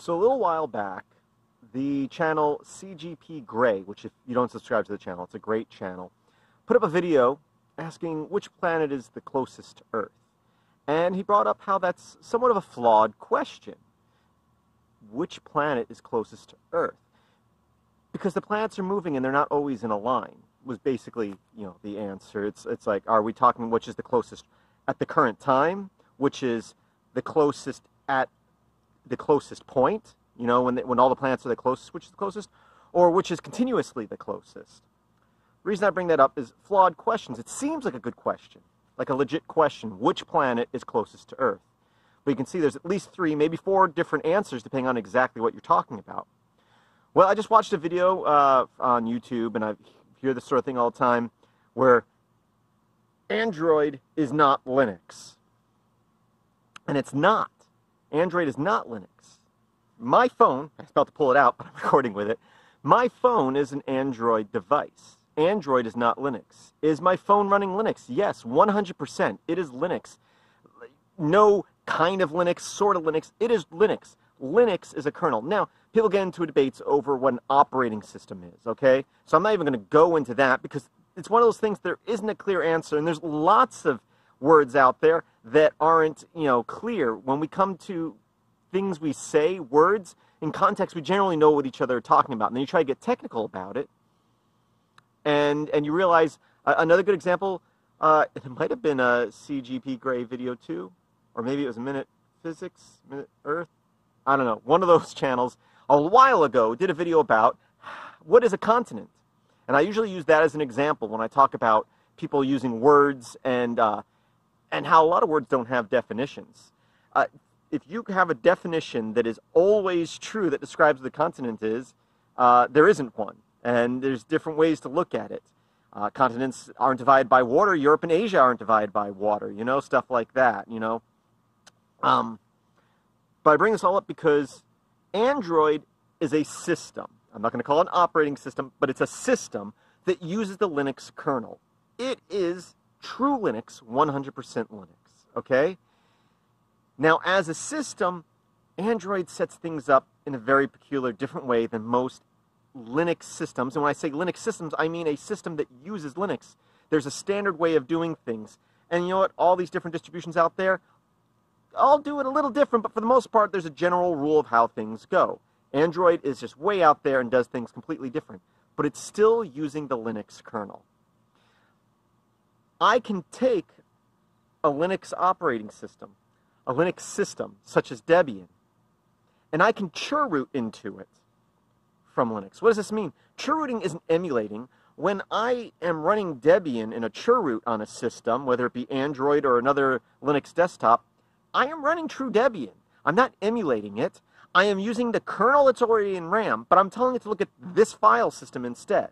So a little while back, the channel CGP Grey, which if you don't subscribe to the channel, it's a great channel, put up a video asking which planet is the closest to Earth. And he brought up how that's somewhat of a flawed question. Which planet is closest to Earth? Because the planets are moving and they're not always in a line, was basically, you know, the answer. It's, it's like, are we talking which is the closest at the current time, which is the closest at the closest point, you know, when, the, when all the planets are the closest, which is the closest, or which is continuously the closest. Reason I bring that up is flawed questions. It seems like a good question, like a legit question. Which planet is closest to Earth? But you can see there's at least three, maybe four different answers depending on exactly what you're talking about. Well, I just watched a video uh, on YouTube, and I hear this sort of thing all the time, where Android is not Linux. And it's not. Android is not Linux. My phone, I was about to pull it out, but I'm recording with it. My phone is an Android device. Android is not Linux. Is my phone running Linux? Yes, 100%. It is Linux. No kind of Linux, sort of Linux. It is Linux. Linux is a kernel. Now, people get into debates over what an operating system is, okay? So I'm not even going to go into that because it's one of those things there isn't a clear answer, and there's lots of words out there that aren't, you know, clear. When we come to things we say, words, in context, we generally know what each other are talking about. And then you try to get technical about it, and, and you realize uh, another good example, uh, it might have been a CGP Grey video too, or maybe it was a Minute Physics, Minute Earth, I don't know, one of those channels a while ago did a video about what is a continent. And I usually use that as an example when I talk about people using words and uh, and how a lot of words don't have definitions. Uh, if you have a definition that is always true that describes what the continent is, uh, there isn't one. And there's different ways to look at it. Uh, continents aren't divided by water. Europe and Asia aren't divided by water, you know, stuff like that, you know. Um, but I bring this all up because Android is a system. I'm not going to call it an operating system, but it's a system that uses the Linux kernel. It is true Linux, 100% Linux, okay? Now, as a system, Android sets things up in a very peculiar, different way than most Linux systems. And when I say Linux systems, I mean a system that uses Linux. There's a standard way of doing things. And you know what? All these different distributions out there, all do it a little different, but for the most part, there's a general rule of how things go. Android is just way out there and does things completely different, but it's still using the Linux kernel. I can take a Linux operating system, a Linux system such as Debian, and I can chroot into it from Linux. What does this mean? Chrooting isn't emulating. When I am running Debian in a chroot on a system, whether it be Android or another Linux desktop, I am running true Debian. I'm not emulating it. I am using the kernel that's already in RAM, but I'm telling it to look at this file system instead.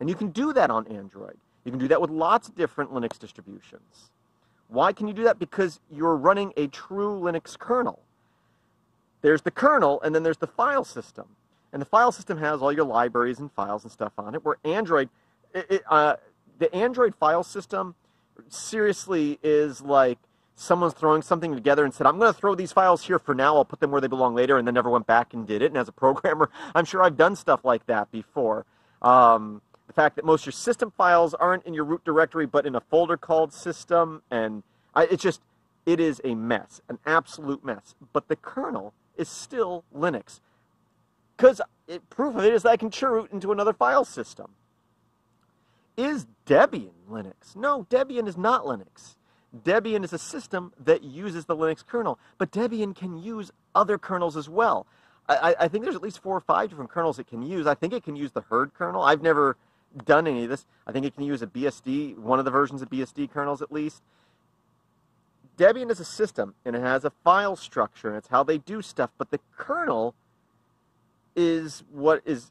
And you can do that on Android. You can do that with lots of different Linux distributions. Why can you do that? Because you're running a true Linux kernel. There's the kernel, and then there's the file system. And the file system has all your libraries and files and stuff on it, where Android, it, it, uh, the Android file system seriously is like someone's throwing something together and said, I'm going to throw these files here for now, I'll put them where they belong later, and then never went back and did it. And as a programmer, I'm sure I've done stuff like that before. Um, the fact that most of your system files aren't in your root directory but in a folder called system and I, it's just it is a mess an absolute mess. But the kernel is still linux because proof of it is that i can chroot into another file system. Is debian linux? No debian is not linux debian is a system that uses the linux kernel but debian can use other kernels as well I, I, think there's at least four or five different kernels it can use. I think it can use the Hurd kernel. I've never done any of this. I think it can use a BSD, one of the versions of BSD kernels at least. Debian is a system, and it has a file structure, and it's how they do stuff, but the kernel is what is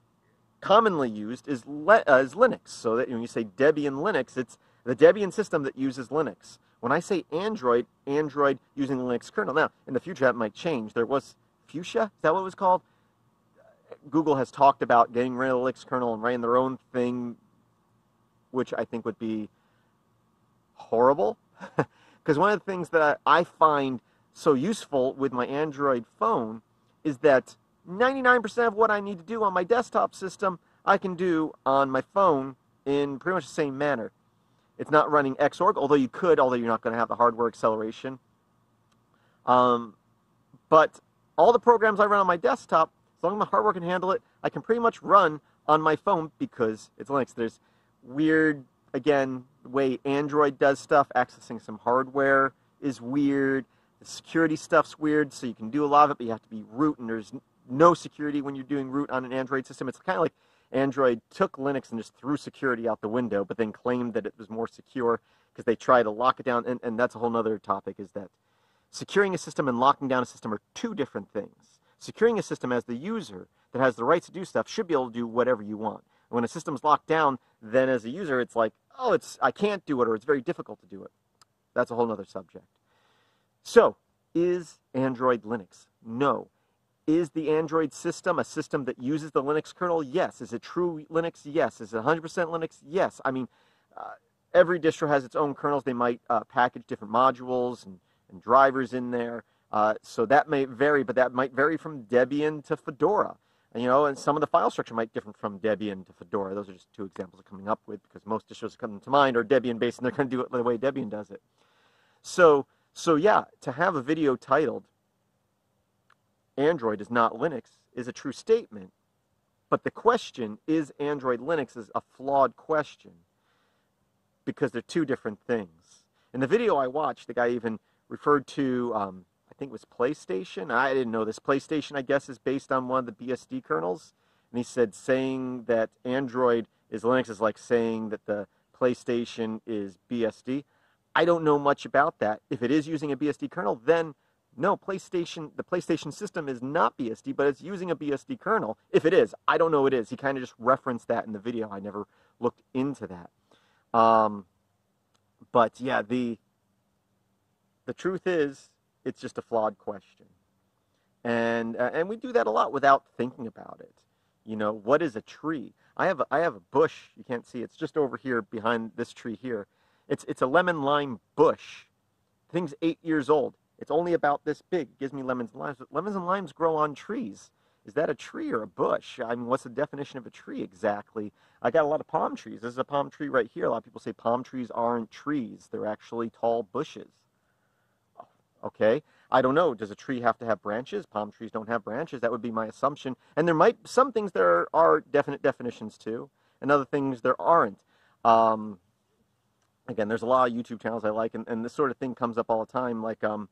commonly used is, uh, is Linux. So that when you say Debian Linux, it's the Debian system that uses Linux. When I say Android, Android using the Linux kernel. Now, in the future, that might change. There was Fuchsia, is that what it was called? Google has talked about getting rid of the Linux kernel and writing their own thing, which I think would be horrible. Because one of the things that I find so useful with my Android phone is that 99% of what I need to do on my desktop system, I can do on my phone in pretty much the same manner. It's not running Xorg, although you could, although you're not going to have the hardware acceleration. Um, but all the programs I run on my desktop, as long as my hardware can handle it, I can pretty much run on my phone because it's Linux. There's weird, again, the way Android does stuff, accessing some hardware is weird. The security stuff's weird, so you can do a lot of it, but you have to be root, and there's no security when you're doing root on an Android system. It's kind of like Android took Linux and just threw security out the window, but then claimed that it was more secure because they try to lock it down. And, and that's a whole other topic is that securing a system and locking down a system are two different things. Securing a system as the user that has the right to do stuff should be able to do whatever you want. when a system's locked down, then as a user, it's like, oh, it's I can't do it or it's very difficult to do it. That's a whole other subject. So, is Android Linux? No. Is the Android system a system that uses the Linux kernel? Yes. Is it true Linux? Yes. Is it 100% Linux? Yes. I mean, uh, every distro has its own kernels. They might uh, package different modules and, and drivers in there. Uh, so that may vary, but that might vary from Debian to Fedora. And, you know, and some of the file structure might differ from Debian to Fedora. Those are just two examples I'm coming up with because most distros that come to mind are Debian based and they're going to do it the way Debian does it. So, so yeah, to have a video titled Android is not Linux is a true statement. But the question, is Android Linux, is a flawed question because they're two different things. In the video I watched, the guy even referred to um, I think it was PlayStation. I didn't know this. PlayStation, I guess, is based on one of the BSD kernels. And he said saying that Android is Linux is like saying that the PlayStation is BSD. I don't know much about that. If it is using a BSD kernel, then no, PlayStation, the PlayStation system is not BSD, but it's using a BSD kernel. If it is, I don't know it is. He kind of just referenced that in the video. I never looked into that. Um, but yeah, the the truth is, it's just a flawed question. And, uh, and we do that a lot without thinking about it. You know, what is a tree? I have a, I have a bush. You can't see. It's just over here behind this tree here. It's, it's a lemon lime bush. The thing's eight years old. It's only about this big. Gives me lemons and limes. But lemons and limes grow on trees. Is that a tree or a bush? I mean, what's the definition of a tree exactly? I got a lot of palm trees. This is a palm tree right here. A lot of people say palm trees aren't trees. They're actually tall bushes. Okay, I don't know. Does a tree have to have branches? Palm trees don't have branches. That would be my assumption. And there might some things there are definite definitions to, and other things there aren't. Um, again, there's a lot of YouTube channels I like, and, and this sort of thing comes up all the time. Like, um,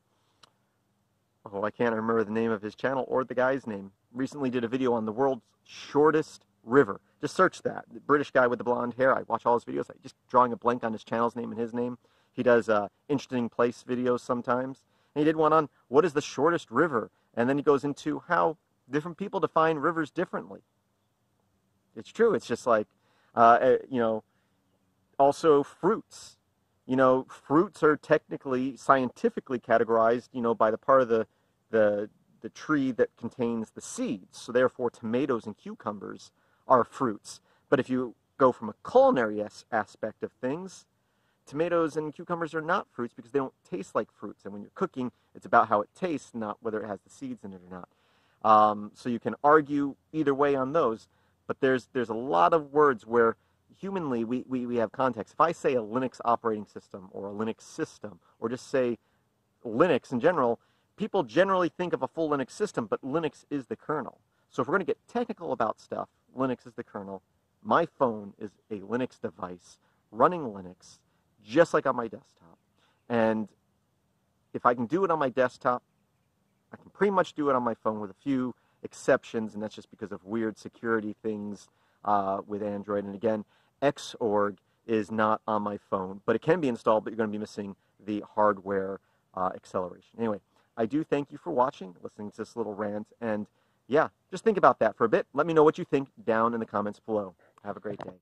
oh, I can't remember the name of his channel or the guy's name. Recently did a video on the world's shortest river. Just search that. The British guy with the blonde hair. I watch all his videos. I just drawing a blank on his channel's name and his name. He does uh, interesting place videos sometimes. And he did one on what is the shortest river, and then he goes into how different people define rivers differently. It's true. It's just like, uh, eh, you know, also fruits. You know, fruits are technically, scientifically categorized, you know, by the part of the, the, the tree that contains the seeds. So therefore, tomatoes and cucumbers are fruits. But if you go from a culinary aspect of things, tomatoes and cucumbers are not fruits because they don't taste like fruits. And when you're cooking, it's about how it tastes, not whether it has the seeds in it or not. Um, so you can argue either way on those. But there's there's a lot of words where humanly we, we, we have context. If I say a Linux operating system or a Linux system or just say Linux in general, people generally think of a full Linux system, but Linux is the kernel. So if we're going to get technical about stuff, Linux is the kernel. My phone is a Linux device running Linux just like on my desktop. And if I can do it on my desktop, I can pretty much do it on my phone with a few exceptions, and that's just because of weird security things uh, with Android. And again, Xorg is not on my phone, but it can be installed, but you're going to be missing the hardware uh, acceleration. Anyway, I do thank you for watching, listening to this little rant, and yeah, just think about that for a bit. Let me know what you think down in the comments below. Have a great day.